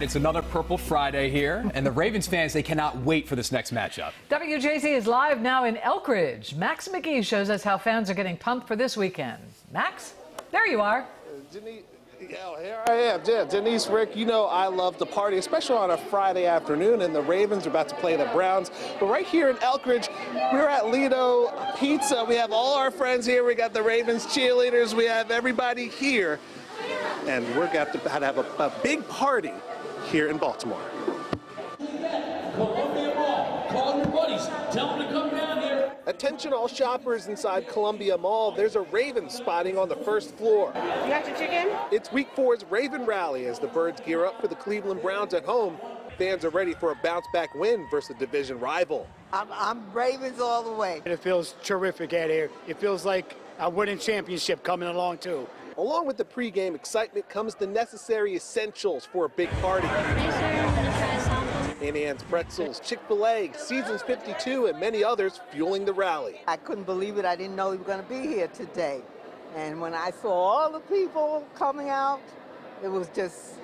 It's another Purple Friday here, and the Ravens fans, they cannot wait for this next matchup. WJZ is live now in Elkridge. Max McGee shows us how fans are getting pumped for this weekend. Max, there you are. Denise, yeah, here I am. Yeah, Denise, Rick, you know I love to party, especially on a Friday afternoon, and the Ravens are about to play the Browns. But right here in Elkridge, we're at Lido Pizza. We have all our friends here. We got the Ravens cheerleaders. We have everybody here. And we're going to have a, a big party here in Baltimore. Columbia Mall. Call your buddies. Tell them to come down here. Attention all shoppers inside Columbia Mall. There's a Raven spotting on the first floor. You got your chicken? It's week four's Raven Rally as the Birds gear up for the Cleveland Browns at home. Fans are ready for a bounce back win versus a division rival. I'm, I'm Ravens all the way. It feels terrific out here. It feels like a winning championship coming along too. Along with the pregame excitement comes the necessary essentials for a big party. Auntie Anne's Pretzels, Chick-fil-A, Seasons 52, and many others fueling the rally. I couldn't believe it. I didn't know we were going to be here today. And when I saw all the people coming out, it was just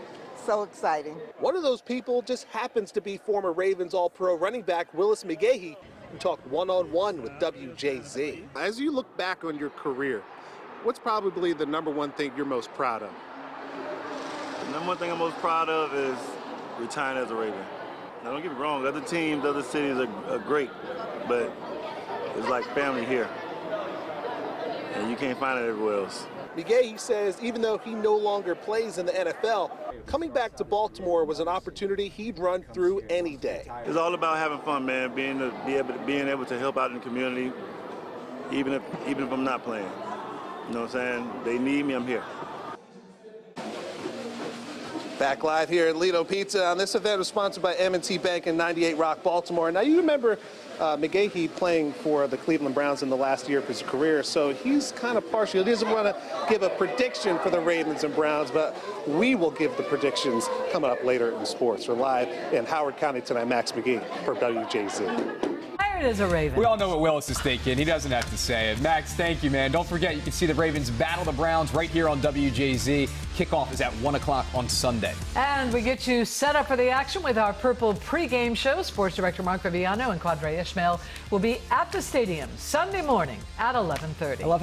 so exciting. One of those people just happens to be former Ravens All-Pro running back Willis McGahee, who talked one-on-one with WJZ. As you look back on your career, what's probably the number one thing you're most proud of? The number one thing I'm most proud of is retiring as a Raven. Now, don't get me wrong, other teams, other cities are, are great, but it's like family here. And you can't find it everywhere else. McGahee says even though he no longer plays in the NFL, coming back to Baltimore was an opportunity he'd run through any day. It's all about having fun, man. Being to be able to, being able to help out in the community, even if even if I'm not playing. You know what I'm saying? They need me, I'm here. Back live here at Lido Pizza. On this event was sponsored by M&T Bank and 98 Rock Baltimore. Now you remember uh, McGahee playing for the Cleveland Browns in the last year of his career, so he's kind of partial. He doesn't want to give a prediction for the Ravens and Browns, but we will give the predictions coming up later in sports. We're live in Howard County tonight. Max McGee for WJZ. A Raven. We all know what Willis is thinking. He doesn't have to say it. Max, thank you, man. Don't forget, you can see the Ravens battle the Browns right here on WJZ. Kickoff is at 1 o'clock on Sunday. And we get you set up for the action with our Purple pregame show. Sports director Mark Viviano and Quadre Ishmael will be at the stadium Sunday morning at 11:30. I love how